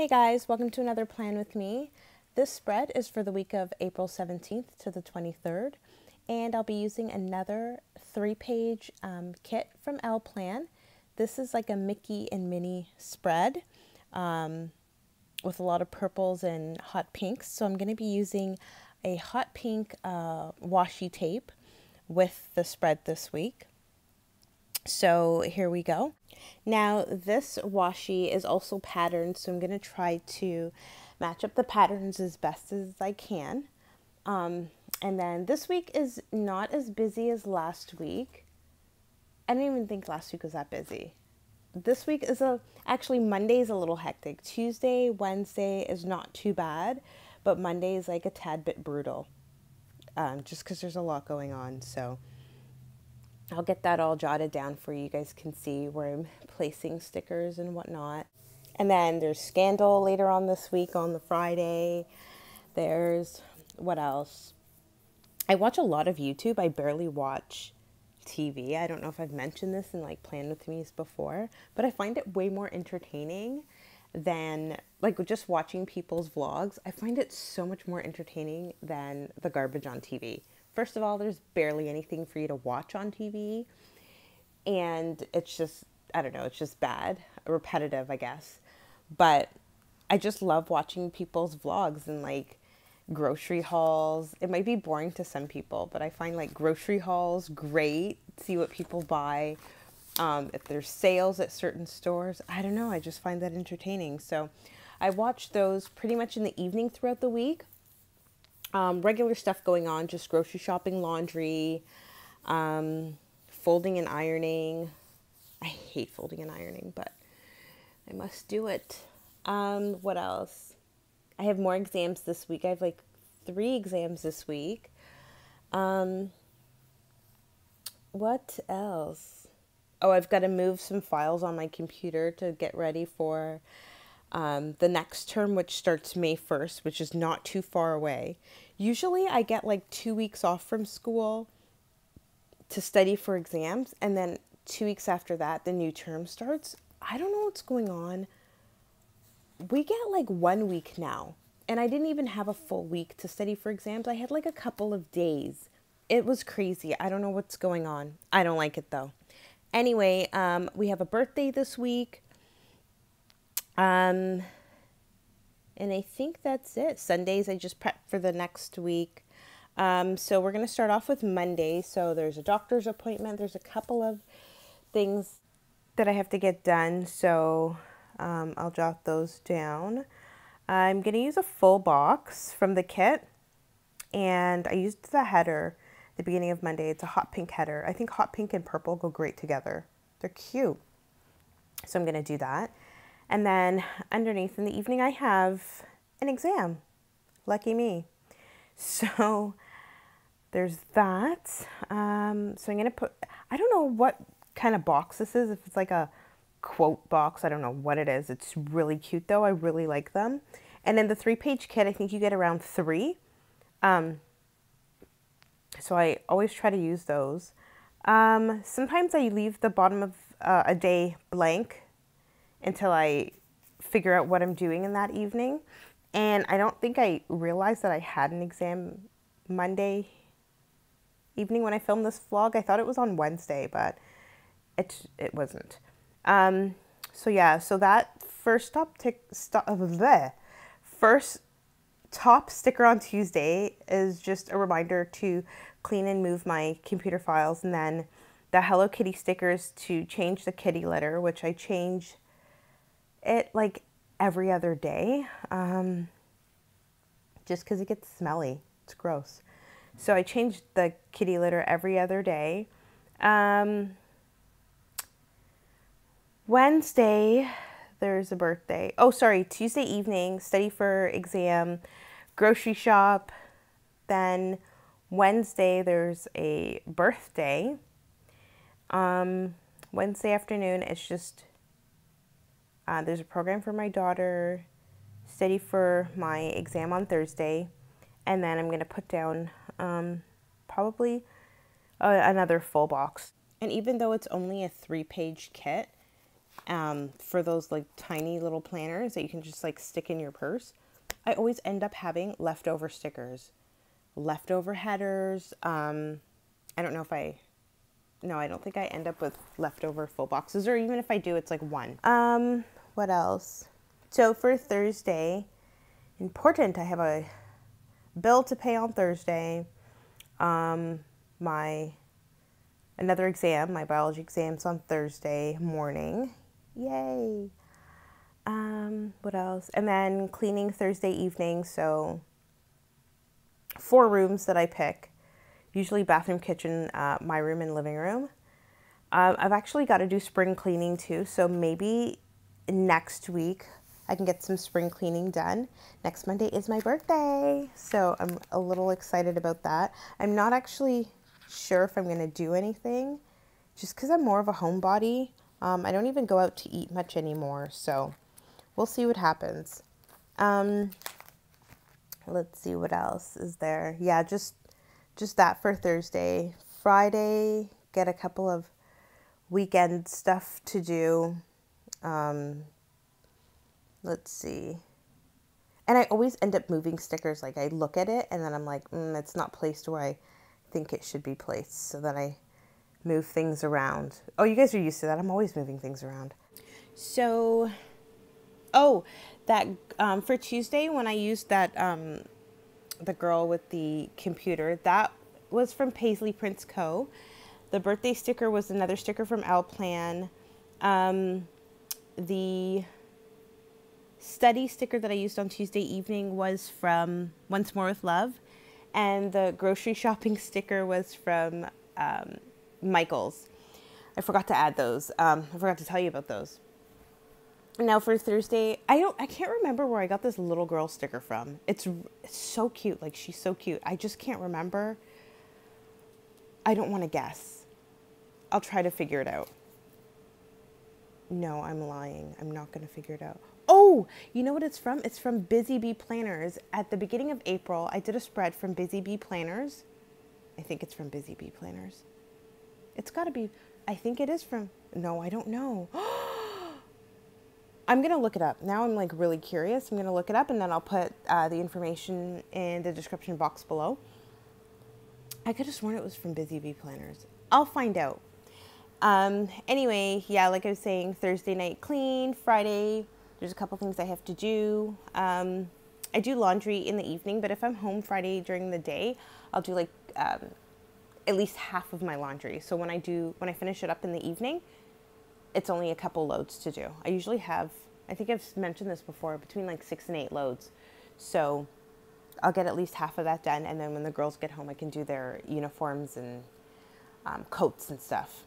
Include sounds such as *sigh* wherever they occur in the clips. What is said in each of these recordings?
Hey guys, welcome to another plan with me. This spread is for the week of April 17th to the 23rd, and I'll be using another three page um, kit from EllePlan. This is like a Mickey and Minnie spread um, with a lot of purples and hot pinks. So I'm going to be using a hot pink uh, washi tape with the spread this week. So here we go. Now this washi is also patterned, so I'm going to try to match up the patterns as best as I can. Um, and then this week is not as busy as last week. I didn't even think last week was that busy. This week is a actually Monday is a little hectic. Tuesday, Wednesday is not too bad, but Monday is like a tad bit brutal. Um, just because there's a lot going on. So I'll get that all jotted down for you. Guys can see where I'm placing stickers and whatnot. And then there's Scandal later on this week on the Friday. There's what else? I watch a lot of YouTube. I barely watch TV. I don't know if I've mentioned this in like Plan with Me's before, but I find it way more entertaining than like just watching people's vlogs. I find it so much more entertaining than the garbage on TV. First of all, there's barely anything for you to watch on TV. And it's just, I don't know, it's just bad, repetitive, I guess. But I just love watching people's vlogs and like grocery hauls. It might be boring to some people, but I find like grocery hauls great. See what people buy. Um, if there's sales at certain stores, I don't know. I just find that entertaining. So I watch those pretty much in the evening throughout the week um, regular stuff going on, just grocery shopping, laundry, um, folding and ironing. I hate folding and ironing, but I must do it. Um, what else? I have more exams this week. I have like three exams this week. Um, what else? Oh, I've got to move some files on my computer to get ready for um, the next term, which starts May 1st, which is not too far away. Usually I get like two weeks off from school to study for exams, and then two weeks after that, the new term starts. I don't know what's going on. We get like one week now, and I didn't even have a full week to study for exams. I had like a couple of days. It was crazy. I don't know what's going on. I don't like it though. Anyway, um, we have a birthday this week. Um, and I think that's it. Sundays, I just prep for the next week. Um, so we're going to start off with Monday. So there's a doctor's appointment. There's a couple of things that I have to get done. So um, I'll jot those down. I'm going to use a full box from the kit. And I used the header the beginning of Monday. It's a hot pink header. I think hot pink and purple go great together. They're cute. So I'm going to do that. And then underneath in the evening, I have an exam. Lucky me. *laughs* So there's that. Um, so I'm going to put, I don't know what kind of box this is. If it's like a quote box, I don't know what it is. It's really cute though. I really like them. And in the three page kit, I think you get around three. Um, so I always try to use those. Um, sometimes I leave the bottom of uh, a day blank until I figure out what I'm doing in that evening. And I don't think I realized that I had an exam Monday evening when I filmed this vlog. I thought it was on Wednesday, but it it wasn't. Um, so yeah, so that first top tick stop bleh, first top sticker on Tuesday is just a reminder to clean and move my computer files, and then the Hello Kitty stickers to change the kitty litter, which I change it like every other day um, just because it gets smelly. It's gross. So I changed the kitty litter every other day. Um, Wednesday, there's a birthday. Oh, sorry, Tuesday evening, study for exam, grocery shop. Then Wednesday, there's a birthday. Um, Wednesday afternoon, it's just uh, there's a program for my daughter, study for my exam on Thursday, and then I'm going to put down um, probably uh, another full box. And even though it's only a three page kit, um, for those like tiny little planners that you can just like stick in your purse, I always end up having leftover stickers, leftover headers. Um, I don't know if I, no, I don't think I end up with leftover full boxes, or even if I do, it's like one. Um, what else? So for Thursday, important, I have a bill to pay on Thursday. Um, my another exam, my biology exam's on Thursday morning. Yay. Um, what else? And then cleaning Thursday evening. So, four rooms that I pick usually bathroom, kitchen, uh, my room, and living room. Um, I've actually got to do spring cleaning too. So, maybe next week I can get some spring cleaning done. Next Monday is my birthday. So, I'm a little excited about that. I'm not actually sure if I'm going to do anything just because I'm more of a homebody. Um, I don't even go out to eat much anymore, so we'll see what happens. Um, let's see what else is there. Yeah, just just that for Thursday. Friday, get a couple of weekend stuff to do. Um, let's see. And I always end up moving stickers. Like I look at it and then I'm like, mm, it's not placed where I think it should be placed. So then I move things around. Oh, you guys are used to that. I'm always moving things around. So, oh, that um, for Tuesday when I used that um, the girl with the computer that was from Paisley Prints Co. The birthday sticker was another sticker from EllePlan. Um, the study sticker that I used on Tuesday evening was from Once More with Love, and the grocery shopping *laughs* sticker was from um, Michaels. I forgot to add those. Um, I forgot to tell you about those. Now for Thursday, I don't. I can't remember where I got this little girl sticker from. It's, it's so cute. Like she's so cute. I just can't remember. I don't want to guess. I'll try to figure it out. No, I'm lying. I'm not going to figure it out. Oh, you know what it's from? It's from Busy Bee Planners. At the beginning of April, I did a spread from Busy Bee Planners. I think it's from Busy Bee Planners. It's got to be, I think it is from, no, I don't know. *gasps* Oh, I'm going to look it up. Now I'm like really curious. I'm going to look it up and then I'll put uh, the information in the description box below. I could have sworn it was from Busy Bee Planners. I'll find out. Um, anyway, yeah, like I was saying, Thursday night clean, Friday, there's a couple things I have to do. Um, I do laundry in the evening, but if I'm home Friday during the day, I'll do like um, at least half of my laundry. So when I do, when I finish it up in the evening, it's only a couple loads to do. I usually have, I think I've mentioned this before, between like six and eight loads. So I'll get at least half of that done. And then when the girls get home, I can do their uniforms and um, coats and stuff.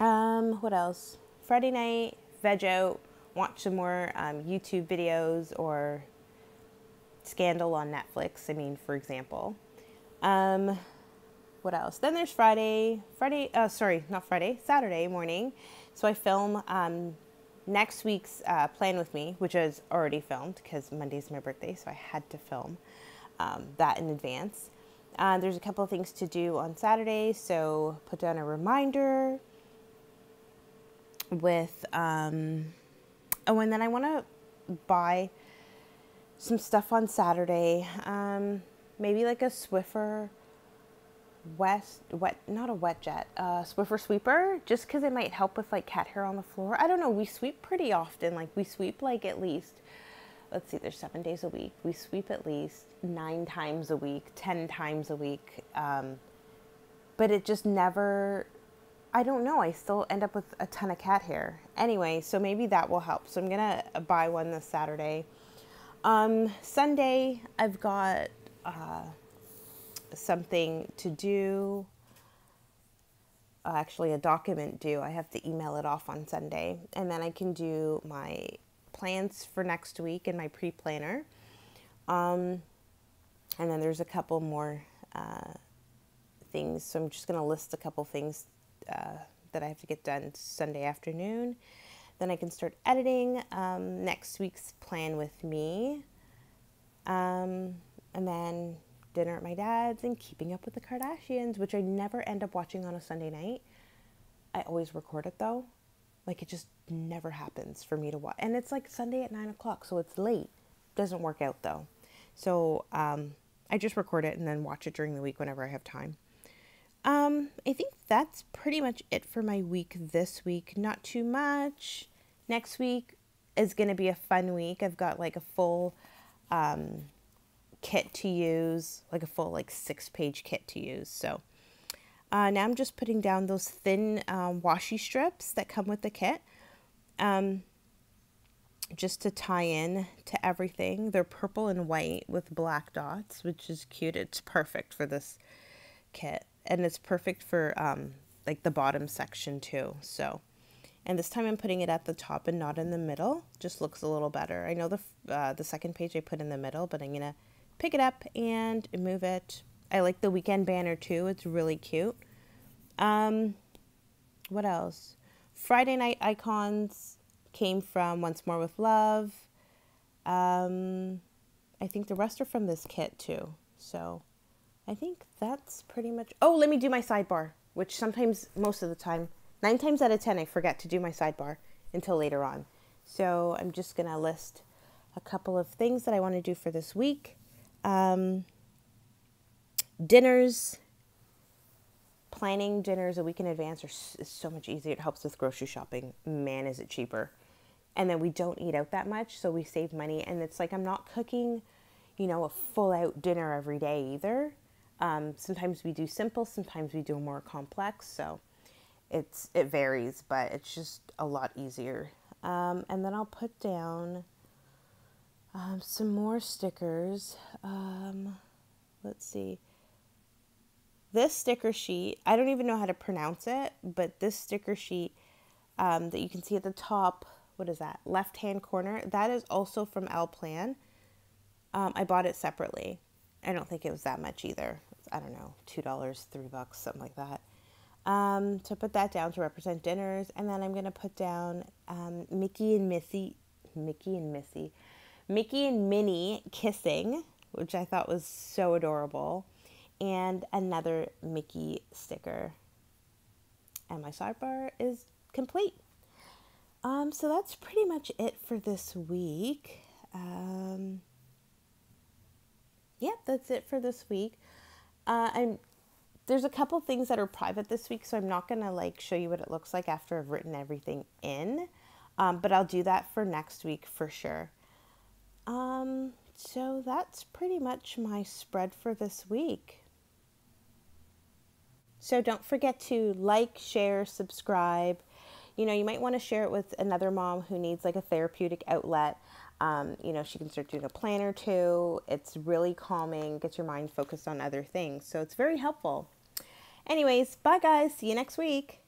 Um, what else? Friday night, veg out, watch some more um, YouTube videos or Scandal on Netflix. I mean, for example. Um, what else? Then there's Friday, Friday, uh, sorry, not Friday, Saturday morning. So I film um, next week's uh, Plan With Me, which is already filmed because Monday's my birthday, so I had to film um, that in advance. Uh, there's a couple of things to do on Saturday, so put down a reminder with, um, oh, and then I want to buy some stuff on Saturday, um, maybe like a Swiffer west wet not a wet jet uh swiffer sweeper just because it might help with like cat hair on the floor. I don't know we sweep pretty often like we sweep like at least let's see there's seven days a week. We sweep at least nine times a week ten times a week um, but it just never i don't know i still end up with a ton of cat hair. Anyway so maybe that will help. So i'm gonna buy one this saturday. Um, sunday i've got uh, something to do, uh, actually a document due. I have to email it off on Sunday, and then I can do my plans for next week in my pre-planner. Um, and then there's a couple more uh, things. So I'm just going to list a couple things uh, that I have to get done Sunday afternoon. Then I can start editing um, next week's plan with me. Um, and then dinner at my dad's, and keeping up with the Kardashians, which I never end up watching on a Sunday night. I always record it though. Like it just never happens for me to watch. And it's like Sunday at nine o'clock, so it's late. Doesn't work out though. So um, I just record it and then watch it during the week whenever I have time. Um, I think that's pretty much it for my week this week. Not too much. Next week is going to be a fun week. I've got like a full um, kit to use, like a full like six page kit to use. So uh, now I'm just putting down those thin um, washi strips that come with the kit. Um, just to tie in to everything. They're purple and white with black dots, which is cute. It's perfect for this kit and it's perfect for um, like the bottom section too. So, and this time I'm putting it at the top and not in the middle. Just looks a little better. I know the uh, the second page I put in the middle, but I'm gonna pick it up and move it. I like the weekend banner too. It's really cute. Um, what else? Friday night icons came from Once More with Love. Um, I think the rest are from this kit too. So I think that's pretty much. Oh, let me do my sidebar, which sometimes, most of the time, nine times out of ten, I forget to do my sidebar until later on. So I'm just going to list a couple of things that I want to do for this week. Um, dinners, planning dinners a week in advance are, is so much easier. It helps with grocery shopping. Man, is it cheaper. And then we don't eat out that much, so we save money. And it's like I'm not cooking, you know, a full out dinner every day either. Um, sometimes we do simple, sometimes we do more complex. So it's it varies, but it's just a lot easier. Um, and then I'll put down um, some more stickers. Um, let's see. This sticker sheet, I don't even know how to pronounce it, but this sticker sheet um, that you can see at the top, what is that? Left hand corner. That is also from EllePlan. Um, I bought it separately. I don't think it was that much either. I don't know, two dollars, three bucks, something like that. Um, to put that down to represent dinners, and then I'm gonna put down um, Mickey and Missy, Mickey and Missy, Mickey and Minnie kissing, which I thought was so adorable, and another Mickey sticker. And my sidebar is complete. Um, so that's pretty much it for this week. Um, yep, that's it for this week. Uh, I'm there's a couple things that are private this week, so I'm not gonna like show you what it looks like after I've written everything in. Um, but I'll do that for next week for sure. Um, so that's pretty much my spread for this week. So don't forget to like, share, subscribe. You know, you might want to share it with another mom who needs like a therapeutic outlet. Um, you know, she can start doing a plan or two. It's really calming, gets your mind focused on other things. So it's very helpful. Anyways, bye guys. See you next week.